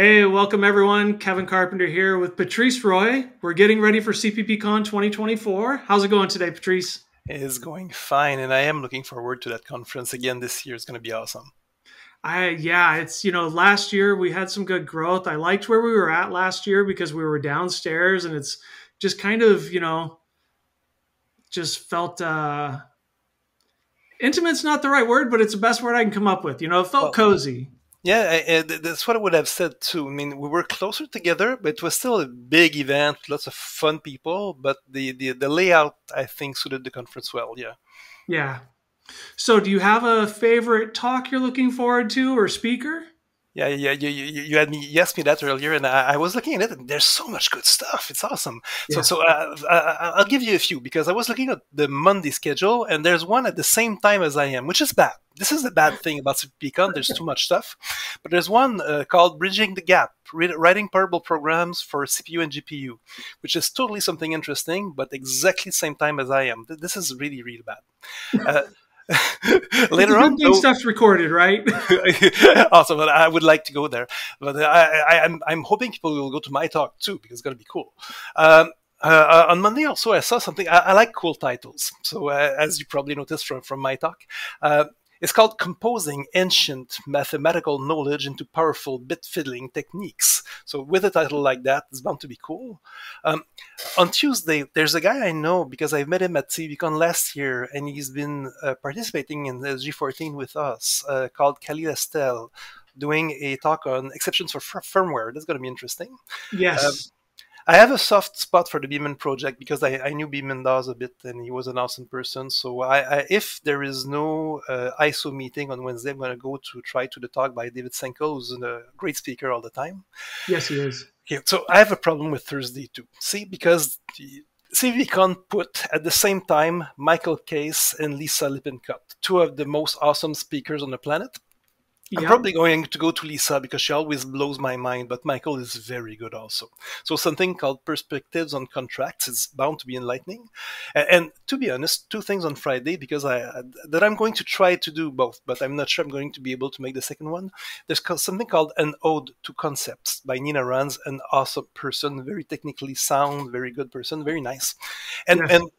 Hey, welcome everyone. Kevin Carpenter here with Patrice Roy. We're getting ready for CppCon 2024. How's it going today, Patrice? It is going fine, and I am looking forward to that conference again this year. It's going to be awesome. I yeah, it's you know last year we had some good growth. I liked where we were at last year because we were downstairs, and it's just kind of you know just felt uh intimate's not the right word, but it's the best word I can come up with. You know, it felt well, cozy. Yeah, I, I, that's what I would have said too. I mean, we were closer together, but it was still a big event, lots of fun people. But the, the, the layout, I think, suited the conference well. Yeah. Yeah. So, do you have a favorite talk you're looking forward to or speaker? Yeah, yeah, you, you, you had me you asked me that earlier, and I, I, was looking at it, and there's so much good stuff. It's awesome. Yeah. So, so uh, I, will give you a few because I was looking at the Monday schedule, and there's one at the same time as I am, which is bad. This is the bad thing about CppCon. There's too much stuff, but there's one uh, called Bridging the Gap: Writing Parallel Programs for CPU and GPU, which is totally something interesting, but exactly the same time as I am. This is really, really bad. Uh, later on though, stuff's recorded right? Awesome but i would like to go there. But I, am I'm, I'm hoping people will go to my talk too because it's going to be cool. Um, uh, on Monday also I saw something. I, I like cool titles. So uh, as you probably noticed from, from my talk uh, it's called composing ancient mathematical knowledge into powerful bit fiddling techniques. So with a title like that, it's bound to be cool. Um, on Tuesday, there's a guy I know because I met him at CppCon last year, and he's been uh, participating in the G14 with us, uh, called Khalil Estell, doing a talk on exceptions for firmware. That's going to be interesting. Yes. I have a soft spot for the Beman project because I, I knew Beman Dawes a bit and he was an awesome person. So I, I if there is no uh, ISO meeting on Wednesday, I'm going to go to try to the talk by David Sankel, who's a great speaker all the time. Yes, he is. Okay, so I have a problem with Thursday too. See, because CppCon put at the same time Michael Caisse and Lisa Lippincott, two of the most awesome speakers on the planet. I'm probably going to go to Lisa because she always blows my mind, but Michael is very good also. So something called perspectives on contracts is bound to be enlightening. And, and to be honest, two things on Friday because I uh, that I'm going to try to do both, but I'm not sure I'm going to be able to make the second one. There's something called an ode to concepts by Nina Ranns, an awesome person, very technically sound, very good person, very nice. And yes. and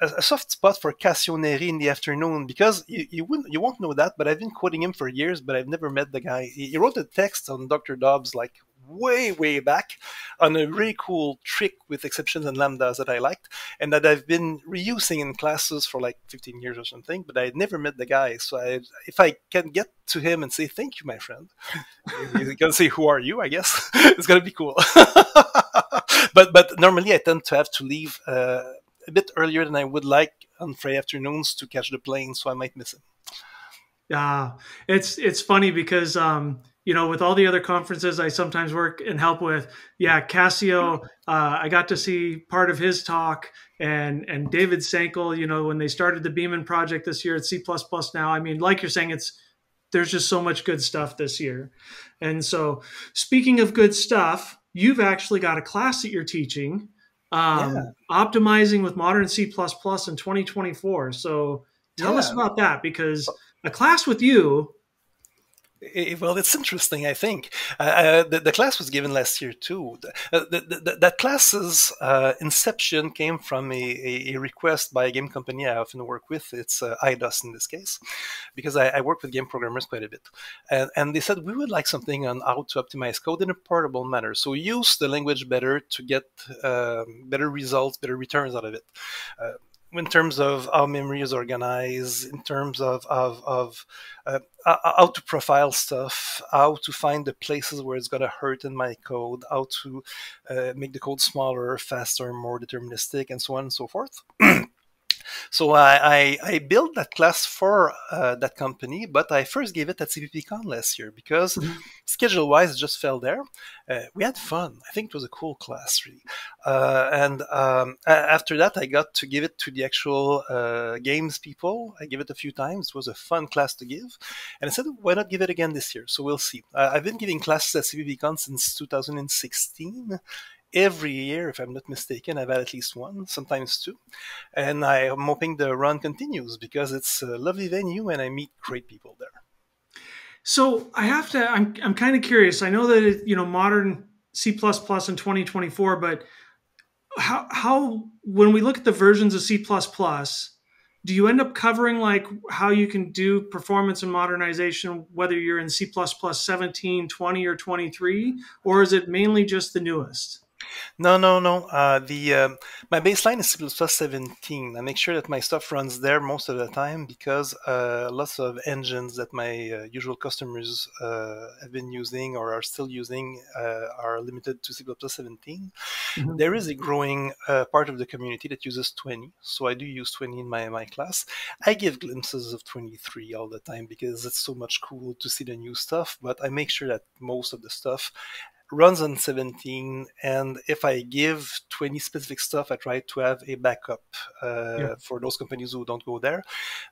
a, soft spot for Cassio Neri in the afternoon because you, you wouldn't you won't know that, but I've been quoting him for years, but I've never met the guy. He, he wrote a text on Dr. Dobbs like way way back on a really cool trick with exceptions and lambdas that I liked and that I've been reusing in classes for like 15 years or something but I never met the guy so I, if I can get to him and say thank you my friend you can say who are you I guess it's gonna be cool but but normally I tend to have to leave uh, a bit earlier than I would like on Friday afternoons to catch the plane, so I might miss it. Yeah, it's it's funny because um, you know with all the other conferences I sometimes work and help with, yeah, Cassio, uh, I got to see part of his talk, and and David Sankel, you know, when they started the Beman project this year at C++ now, I mean, like you're saying, it's there's just so much good stuff this year, and so speaking of good stuff, you've actually got a class that you're teaching um, yeah. optimizing with modern C++ in 2024. So tell yeah. us about that because a class with you well, it's interesting. I think uh, uh, the, the, class was given last year too. The, the, that class's uh, inception came from a, a, request by a game company I often work with. It's uh, Eidos in this case, because I, I, work with game programmers quite a bit, and, and they said we would like something on how to optimize code in a portable manner. So use the language better to get um, better results, better returns out of it uh, in terms of how memory is organized, in terms of of, of uh, how to profile stuff, how to find the places where it's gonna hurt in my code, how to uh, make the code smaller, faster, more deterministic, and so on and so forth. So I, I, I, built that class for uh, that company, but I first gave it at CppCon last year because mm-hmm. schedule wise, it just fell there. Uh, we had fun. I think it was a cool class, really. Uh, and um, after that, I got to give it to the actual uh, games people. I gave it a few times. It was a fun class to give. And I said, why not give it again this year? So we'll see. Uh, I've been giving classes at CppCon since 2016 every year, if I'm not mistaken. I've had at least one, sometimes two. And I'm hoping the run continues because it's a lovely venue and I meet great people there. So I have to. I'm I'm kind of curious. I know that it, you know modern C in 2024, but how how when we look at the versions of C do you end up covering like how you can do performance and modernization whether you're in C 17, 20 or 23 or is it mainly just the newest? No, no, no. Uh, the uh, my baseline is C++ 17. I make sure that my stuff runs there most of the time because uh, lots of engines that my uh, usual customers uh, have been using or are still using uh, are limited to C++ 17. Mm-hmm. There is a growing part of the community that uses 20, so I do use 20 in my my class. I give glimpses of 23 all the time because it's so much cool to see the new stuff. But I make sure that most of the stuff runs on 17 and if i give 20 specific stuff i try to have a backup uh, yeah. for those companies who don't go there.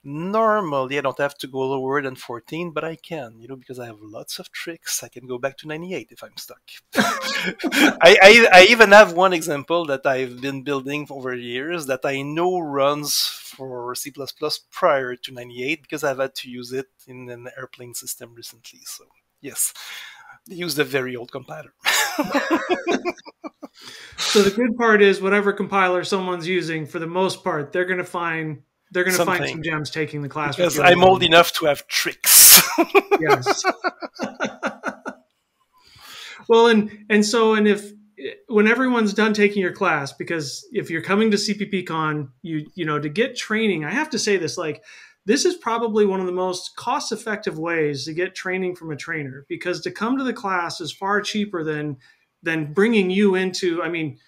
Normally i don't have to go lower than 14 but i can you know because i have lots of tricks. I can go back to 98 if i'm stuck. I, I, I even have one example that i've been building over years that i know runs for c++ prior to 98 because i've had to use it in an airplane system recently. So yes they used a very old compiler. so the good part is whatever compiler someone's using, for the most part, they're going to find they're going to find some gems taking the class. Because I'm old enough to have tricks. yes. well, and and so and if when everyone's done taking your class, because if you're coming to CppCon, you you know to get training, I have to say this like this is probably one of the most cost effective ways to get training from a trainer because to come to the class is far cheaper than than bringing you into i mean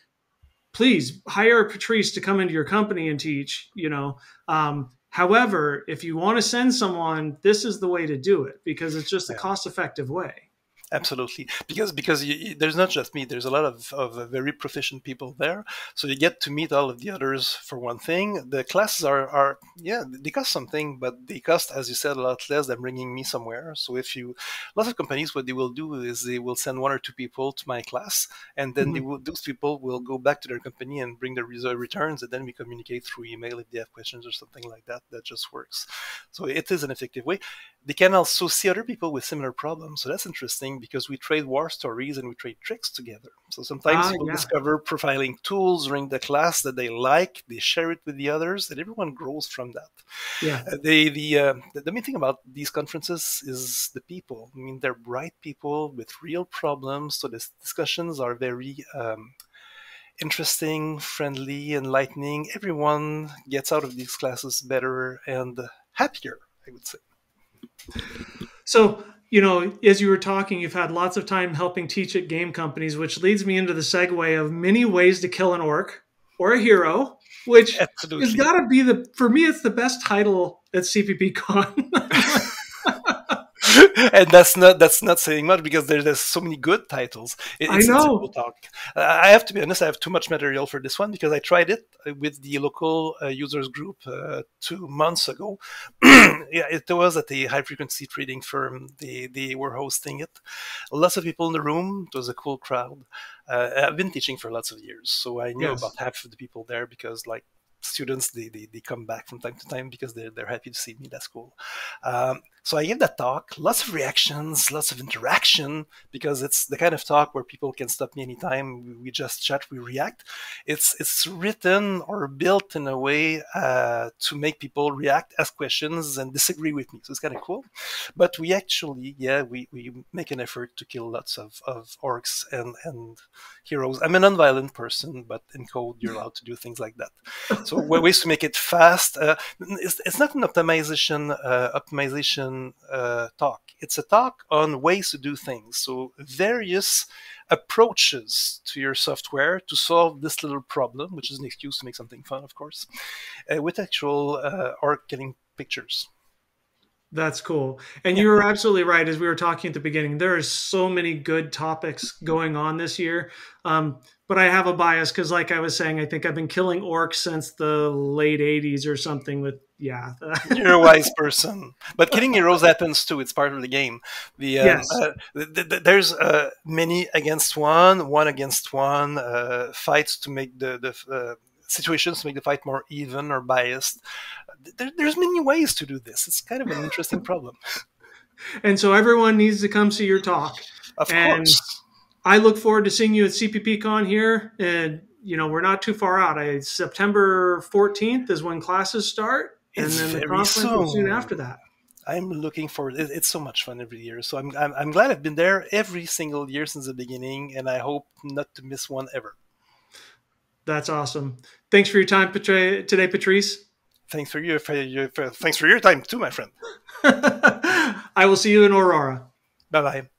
please hire patrice to come into your company and teach you know? Um, however if you want to send someone this is the way to do it because it's just a cost effective way absolutely. Because because you, there's not just me there's a lot of, of very proficient people there. So you get to meet all of the others for one thing. The classes are, are yeah they cost something but they cost as you said a lot less than bringing me somewhere. So if you lots of companies what they will do is they will send one or two people to my class and then mm-hmm. will, those people will go back to their company and bring the returns and then we communicate through email if they have questions or something like that. That just works. So it is an effective way. They can also see other people with similar problems. So that's interesting because we trade war stories and we trade tricks together. So sometimes ah, people yeah. discover profiling tools during the class that they like, they share it with the others, and everyone grows from that. Yeah. Uh, they, the, uh, the, the main thing about these conferences is the people. I mean, they're bright people with real problems, so the discussions are very. Um, interesting, friendly, enlightening. Everyone gets out of these classes better and happier, I would say. So you know, as you were talking, you've had lots of time helping teach at game companies, which leads me into the segue of many ways to kill an orc or a hero, which Absolutely. has got to be the, for me, it's the best title at CppCon. and that's not that's not saying much because there, there's so many good titles. It, I know. talk. I have to be honest. I have too much material for this one because I tried it with the local uh, users group uh, two months ago. yeah, it was at the high frequency trading firm. They they were hosting it. Lots of people in the room. It was a cool crowd. Uh, I've been teaching for lots of years, so I knew yes. about half of the people there because like students they, they, they come back from time to time because they're, they're happy to see me. That's cool. Um, so i gave that talk. Lots of reactions lots of interaction because it's the kind of talk where people can stop me anytime. We, we just chat we react. It's it's written or built in a way uh, to make people react ask questions and disagree with me. So it's kind of cool. But we actually yeah we, we make an effort to kill lots of, of orcs and and heroes. I'm a non-violent person but in code you're allowed to do things like that. so ways to make it fast. Uh, it's, it's, not an optimization uh, optimization uh, talk. It's a talk on ways to do things. So various approaches to your software to solve this little problem, which is an excuse to make something fun, of course, uh, with actual uh, art getting pictures. That's cool. And you were absolutely right. As we were talking at the beginning, there are so many good topics going on this year. Um, but I have a bias because, like I was saying, I think I've been killing orcs since the late 80s or something with, yeah. You're a wise person. But killing heroes happens too. It's part of the game. The, um, yes. Uh, th- th- there's uh, many against one, one against one uh, fights to make the, the uh, situations to make the fight more even or biased. There, there's many ways to do this. It's kind of an interesting problem. and so everyone needs to come see your talk. Of and course. I look forward to seeing you at CPPCon here, and you know we're not too far out. I, September 14th is when classes start, and It's then the conference soon after that. I'm looking forward. it- It's so much fun every year. So I'm, I'm I'm glad I've been there every single year since the beginning, and I hope not to miss one ever. That's awesome. Thanks for your time Patre- today, Patrice. Thanks for your, for your for, thanks for your time too, my friend. I will see you in Aurora. Bye bye.